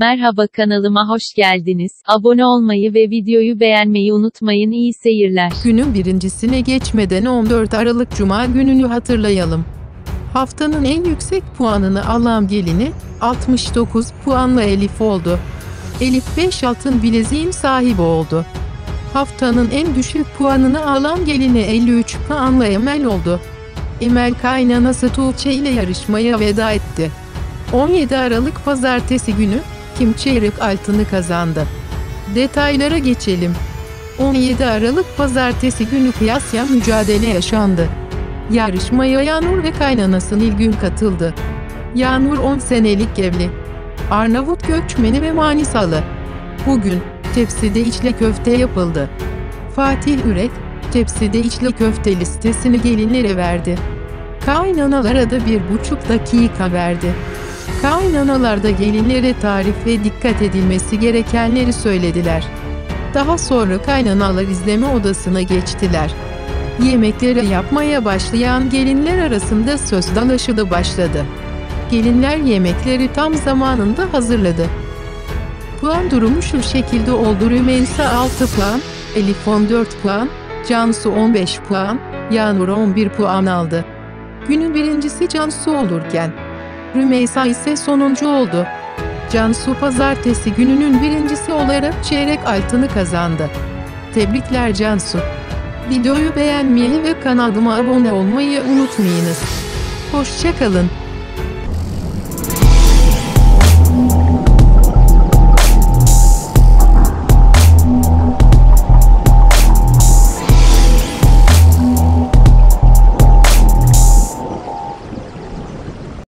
Merhaba kanalıma hoş geldiniz. Abone olmayı ve videoyu beğenmeyi unutmayın. İyi seyirler. Günün birincisine geçmeden 14 Aralık Cuma gününü hatırlayalım. Haftanın en yüksek puanını alan gelini 69 puanla Elif oldu. Elif 5 altın bileziğin sahibi oldu. Haftanın en düşük puanını alan gelini 53 puanla Emel oldu. Emel kaynanası Tuğçe ile yarışmaya veda etti. 17 Aralık Pazartesi günü kim çeyrek altını kazandı? Detaylara geçelim. 17 Aralık Pazartesi günü kıyasya mücadele yaşandı. Yarışmaya Yağnur ve kaynanası Nilgün katıldı. Yağnur 10 senelik evli. Arnavut göçmeni ve Manisalı. Bugün, tepside içli köfte yapıldı. Fatih Ürek, tepside içli köfte listesini gelinlere verdi. Kaynanalara da bir buçuk dakika verdi. Kaynanalar da gelinlere tarif ve dikkat edilmesi gerekenleri söylediler. Daha sonra kaynanalar izleme odasına geçtiler. Yemekleri yapmaya başlayan gelinler arasında söz dalaşı da başladı. Gelinler yemekleri tam zamanında hazırladı. Puan durumu şu şekilde oldu. Rümeysa 6 puan, Elif 14 puan, Cansu 15 puan, Yağmur 11 puan aldı. Günün birincisi Cansu olurken, Rümeysa ise sonuncu oldu. Cansu pazartesi gününün birincisi olarak çeyrek altını kazandı. Tebrikler Cansu. Videoyu beğenmeyi ve kanalıma abone olmayı unutmayınız. Hoşçakalın.